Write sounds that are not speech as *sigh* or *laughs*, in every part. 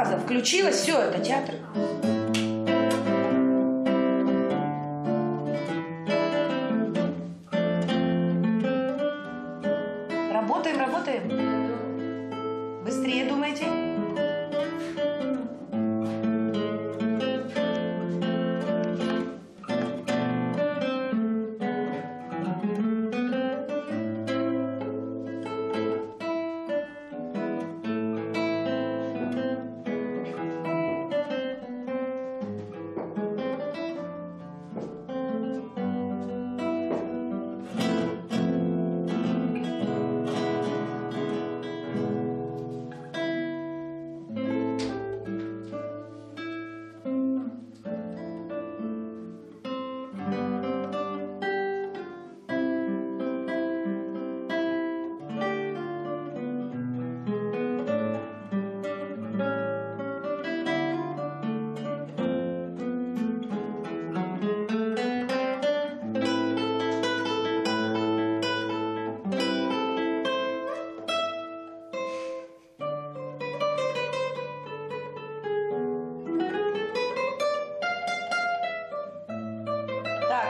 фаза включилась, все, это театр. Работаем, работаем.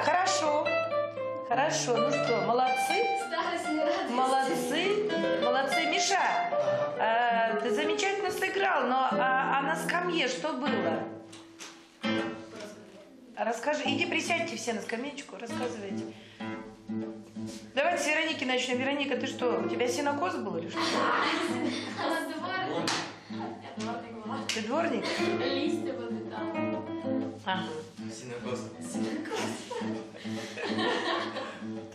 Так, хорошо. Хорошо, ну что, молодцы? Молодцы, молодцы. Миша, э, ты замечательно сыграл, но а, а на скамье что было? Расскажи, иди присядьте все на скамеечку, рассказывайте. Давайте с Вероники начнем. Вероника, ты что, у тебя синокос был или что? Ты дворник? Листья вот это. Ага. Синокос.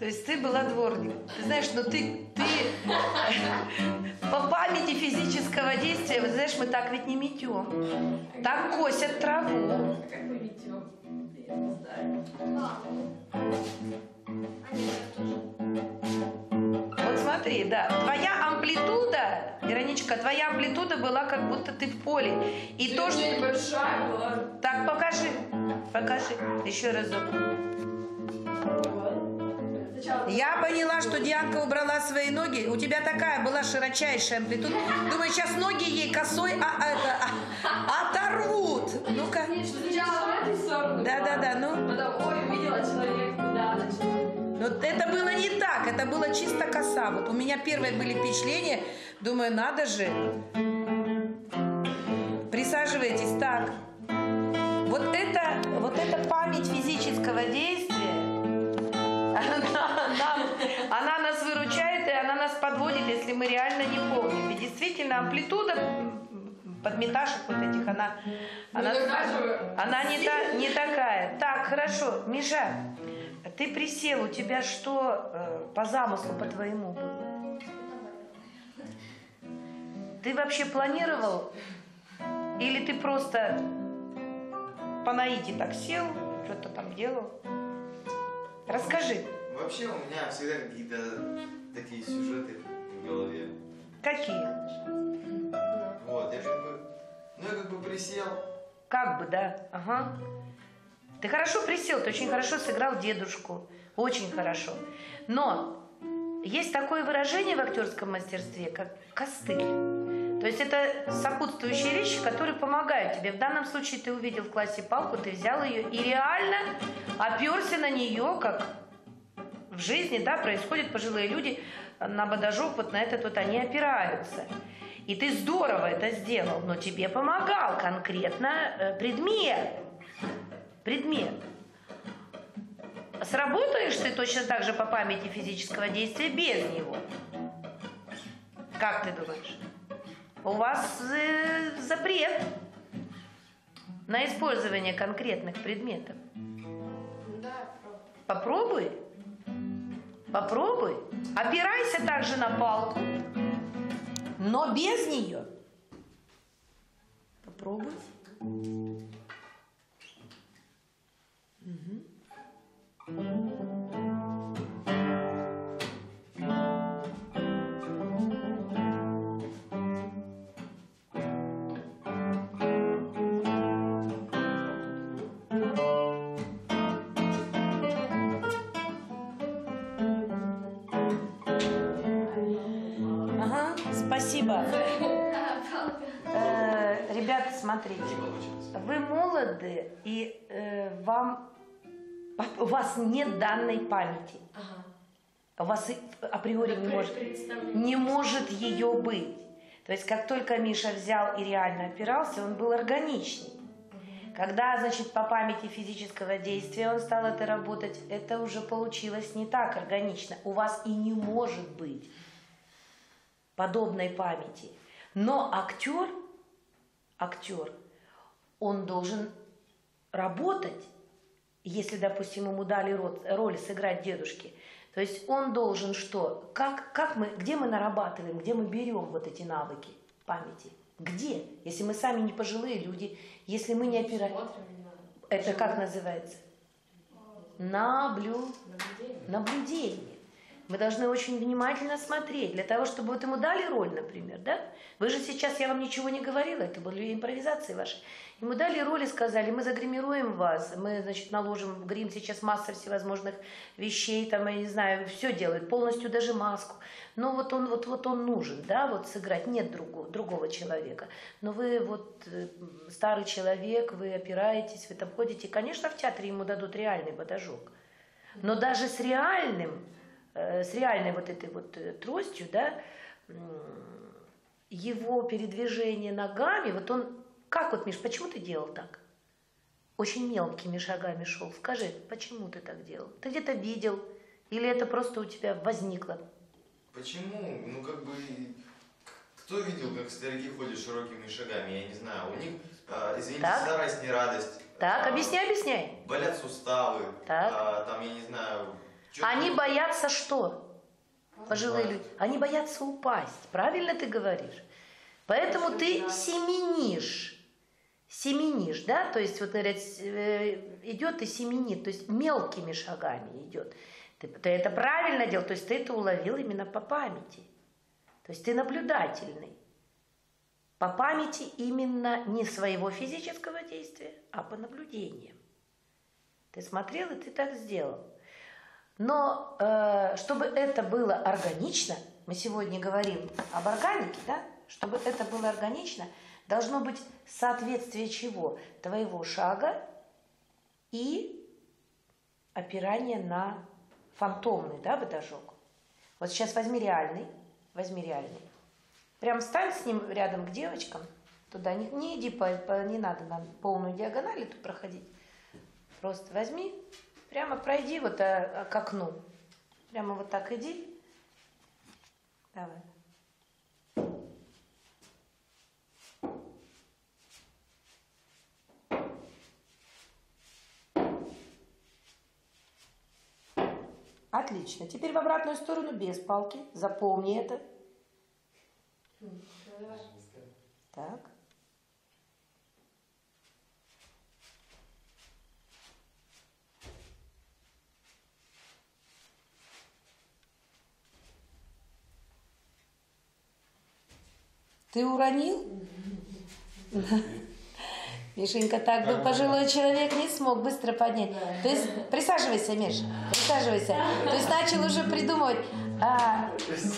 То есть ты была дворник. Ты знаешь, но ты, ты *laughs* по памяти физического действия, вот знаешь, мы так ведь не метем. Так косят траву. Как мы метем? Я не знаю. Вот смотри, да, твоя амплитуда, Вероничка, твоя амплитуда была как будто ты в поле. И то, что... небольшая была. Так, покажи, покажи, еще разок. Я поняла, что Дианка убрала свои ноги. У тебя такая была широчайшая амплитуда. Думаю, сейчас ноги ей косой а, а, это, а, оторвут. Ну-ка. Да-да-да, ну. Ой, увидела человек, куда начала. Но это было не так, это было чисто коса. Вот у меня первые были впечатления. Думаю, надо же. Присаживайтесь так. Вот это, вот это память физического действия. Нас подводит, если мы реально не помним. Ведь действительно амплитуда подметашек вот этих, она, она, тогда же она не, та- не такая. Так, хорошо. Миша, ты присел, у тебя что э, по замыслу, по твоему было? Ты вообще планировал? Или ты просто по наитию так сел, что-то там делал? Расскажи, Вообще у меня всегда какие-то такие сюжеты в голове. какие? Вот, я как бы, ну я как бы присел, Как бы, да? Ага. Ты хорошо присел, ты очень хорошо сыграл дедушку. Очень хорошо. Но есть такое выражение в актерском мастерстве, как костыль. То есть это сопутствующие вещи, которые помогают тебе. В данном случае ты увидел в классе палку, ты взял ее и реально оперся на нее, как в жизни, да, происходит, пожилые люди на бодожок, вот на этот вот они опираются. И ты здорово это сделал, но тебе помогал конкретно э, предмет. Предмет. Сработаешь ты точно так же по памяти физического действия без него? Как ты думаешь? У вас э, запрет на использование конкретных предметов. Да, пробуй. Попробуй. Попробуй. Опирайся также на палку, но без нее. Попробуй. Спасибо. Э, ребят, смотрите. Вы молоды, и э, вам у вас нет данной памяти. Ага. У вас априори не может, не может ее быть. То есть, как только Миша взял и реально опирался, он был органичней. Когда, значит, по памяти физического действия он стал это работать, это уже получилось не так органично. У вас и не может быть подобной памяти. Но актер, актер, он должен работать, если, допустим, ему дали роль, сыграть дедушки. То есть он должен что? Как, как мы, где мы нарабатываем, где мы берем вот эти навыки памяти? Где? Если мы сами не пожилые люди, если мы не опираем... Смотрим, не надо. Это как называется? Наблю... Наблюдение. Наблюдение. Мы должны очень внимательно смотреть, для того, чтобы вот ему дали роль, например, да? Вы же сейчас, я вам ничего не говорила, это были импровизации ваши. Ему дали роль и сказали, мы загримируем вас, мы, значит, наложим грим сейчас масса всевозможных вещей, там, я не знаю, все делают, полностью даже маску. Но вот он, вот, вот он нужен, да, вот сыграть, нет другого, другого человека. Но вы вот э, старый человек, вы опираетесь, вы там ходите, конечно, в театре ему дадут реальный батажок. Но даже с реальным, с реальной вот этой вот э, тростью, да, его передвижение ногами, вот он, как вот, Миш, почему ты делал так? Очень мелкими шагами шел. Скажи, почему ты так делал? Ты где-то видел? Или это просто у тебя возникло? Почему? Ну, как бы, кто видел, как старики ходят широкими шагами, я не знаю. У них, а, извините, Так. старость, не радость. Так, А, объясняй, объясняй. Болят суставы. Так. а, там, я не знаю. Они боятся что? Пожилые люди. Они боятся упасть. Правильно ты говоришь? Поэтому ты семенишь. Семенишь, да? То есть, вот говорят, э, идет и семенит, то есть мелкими шагами идет. Ты, ты это правильно делал, то есть ты это уловил именно по памяти. То есть ты наблюдательный. По памяти именно не своего физического действия, а по наблюдениям. Ты смотрел, и ты так сделал. Но э, чтобы это было органично, мы сегодня говорим об органике, да? Чтобы это было органично, должно быть соответствие чего? Твоего шага и опирание на фантомный, да, батажок. Вот сейчас возьми реальный, возьми реальный. Прям встань с ним рядом к девочкам, туда не, не иди, по, по- не надо нам полную диагональ эту проходить. Просто возьми, прямо пройди вот а, к окну. Прямо вот так иди. Давай. Отлично. Теперь в обратную сторону без палки. Запомни это. Ну, давай. Так. Ты уронил? Мишенька, так бы пожилой человек не смог быстро поднять. То есть, присаживайся, Миш, присаживайся. То есть начал уже придумывать. А,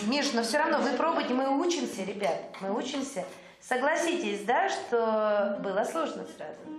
Миш, но все равно вы пробуйте, мы учимся, ребят, мы учимся. Согласитесь, да, что было сложно сразу?